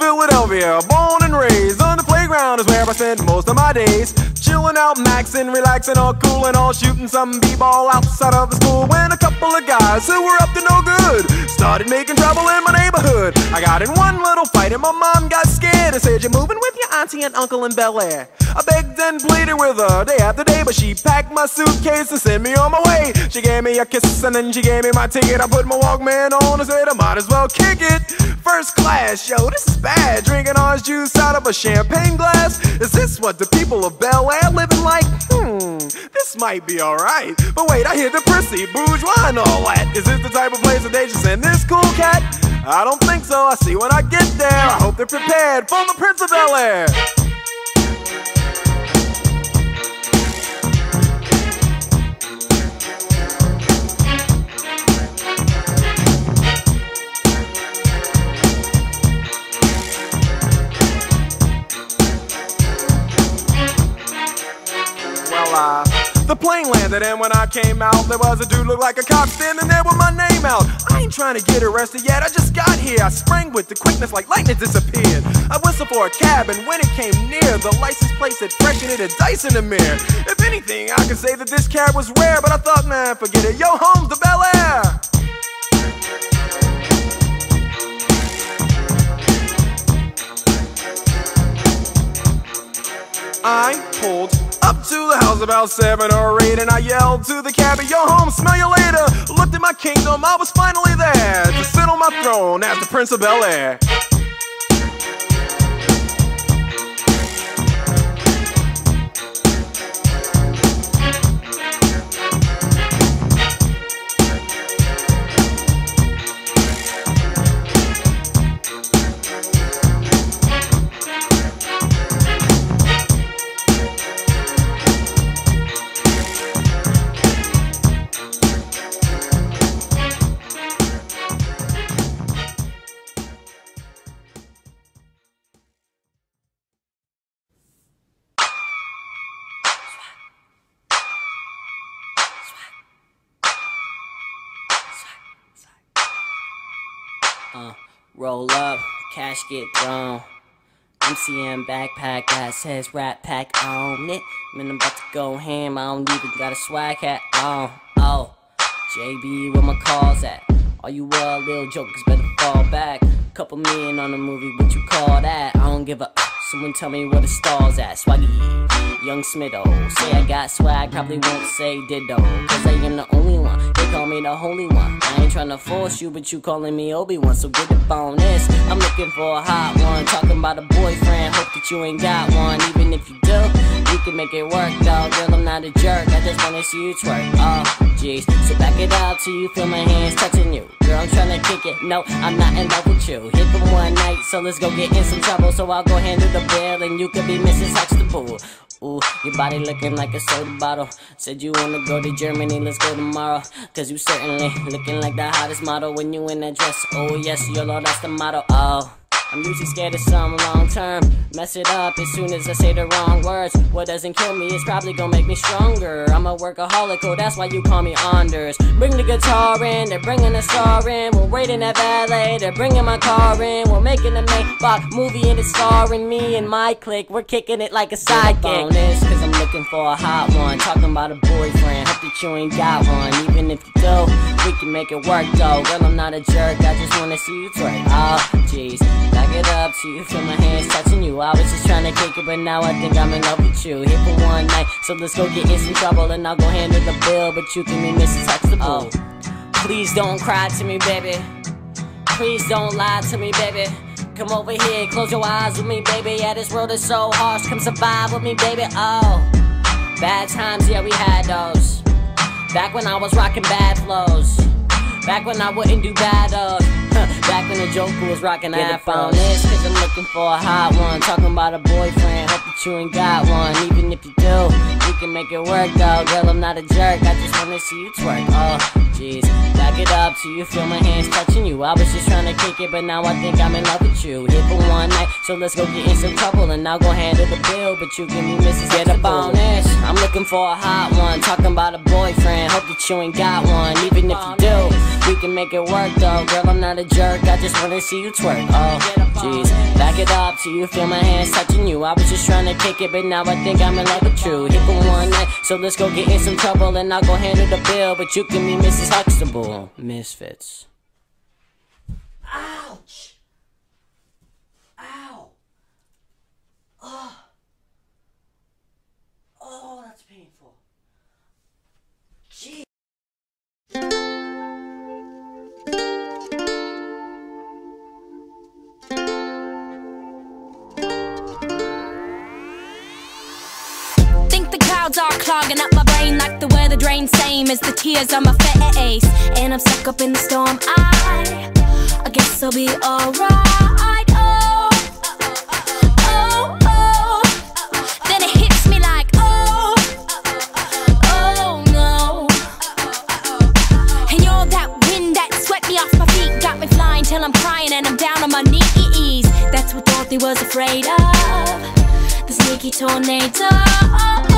Philadelphia, born and raised on the playground is where I spent most of my days. Chilling out, maxing, relaxing, all cool and all shooting some b-ball outside of the school. When a couple of guys who were up to no good started making trouble in my neighborhood. I got in one little fight and my mom got scared and said, "You're moving with your auntie and uncle in Bel Air." I begged and pleaded with her day after day, but she packed my suitcase and sent me on my way. She gave me a kiss and then she gave me my ticket. I put my Walkman on and said I might as well kick it. First class, yo, this is bad. Drinking orange juice out of a champagne glass. Is this what the people of Bel Air living like? Hmm, this might be alright. But wait, I hear the prissy, bourgeois, and all that. Is this the type of place that they just send this cool cat? I don't think so. I see when I get there. I hope they're prepared for the Prince of Bel Air. Well, uh, the plane landed, and when I came out, there was a dude look like a cop standing there with my name out. I ain't trying to get arrested yet, I just got here. I sprang with the quickness like lightning disappeared. I whistled for a cab, and when it came near, the license plate said fresh and it had dice in the mirror. If anything, I could say that this cab was rare, but I thought, man, forget it. Yo, home's the Bel Air. I pulled up to the house about seven or eight, and I yelled to the cabbie, "Yo, home, smell you later." Looked at my kingdom, I was finally there to sit on my throne as the Prince of Bel Air. Uh, roll up, cash get thrown. MCM backpack that says rap pack on it. Man, I'm about to go ham. I don't even got a swag hat on. Oh, JB, where my calls at? All you uh, little jokers better fall back. Couple million on the movie, what you call that? I don't give a. Someone tell me where the stars at. Swaggy, young Smitto. Say I got swag, probably won't say ditto. Cause I am the only call me the holy one. I ain't tryna force you, but you calling me Obi-Wan. So get the on this. I'm looking for a hot one. Talking about a boyfriend. Hope that you ain't got one. Even if you do, we can make it work, though. Girl, I'm not a jerk. I just wanna see you twerk. Oh, jeez. So back it up till you feel my hands touching you. Girl, I'm tryna kick it. No, I'm not in love with you. Hit for one night, so let's go get in some trouble. So I'll go handle the bill, and you could be Mrs. Huxtable. Ooh, your body looking like a soda bottle. Said you wanna go to Germany, let's go tomorrow. Cause you certainly looking like the hottest model when you in that dress. Oh, yes, YOLO, that's the motto. Oh. I'm usually scared of some long term. Mess it up as soon as I say the wrong words. What doesn't kill me is probably gonna make me stronger. I'm a workaholic, oh, that's why you call me Anders. Bring the guitar in, they're bringing the star in. We're waiting at valet, they're bringing my car in. We're making a Maybach movie and it's starring me and my clique. We're kicking it like a sidekick. Bonus, cause I'm looking for a hot one. Talking about a that you ain't got one. Even if you do, we can make it work though. Well, I'm not a jerk, I just wanna see you twerk. Oh, jeez. Back it up till you feel my hands touching you. I was just trying to kick it, but now I think I'm in love with you. Here for one night, so let's go get in some trouble and I'll go handle the bill. But you can be Mrs. Huxtable. Oh, please don't cry to me, baby. Please don't lie to me, baby. Come over here, close your eyes with me, baby. Yeah, this world is so harsh. Come survive with me, baby. Oh, bad times, yeah, we had those. Back when I was rocking bad flows. Back when I wouldn't do bad, uh. Back when the Joker was rocking that phone this, cause I'm looking for a hot one. Talking about a boyfriend, hope that you ain't got one. Even if you do, we can make it work though. Girl, I'm not a jerk, I just wanna see you twerk. Oh, jeez. Back it up till you feel my hands touching you. I was just trying to kick it, but now I think I'm in love with you. Here for one night, so let's go get in some trouble. And I'll go handle the bill, but you give me Mrs. Get up on this. I'm looking for a hot one. Talking about a boyfriend, hope that you ain't got one. Even if you do, we can make it work though. Girl, I'm not a jerk, I just wanna see you twerk. Oh, jeez. Back it up till you feel my hands touching you. I was just trying to kick it, but now I think I'm in love with you. Here for one night, so let's go get in some trouble. And I'll go handle the bill, but you give me Mrs. Huxtable. Misfits. Ouch! Ow! Oh. Clogging up my brain like the weather drain, same as the tears on my face. And I'm stuck up in the storm. I, I guess I'll be alright. Oh, oh, oh. oh. Then it hits me like, oh, oh, oh no. And you're that wind that swept me off my feet, got me flying till I'm crying and I'm down on my knees. That's what Dorothy was afraid of. The sneaky tornado.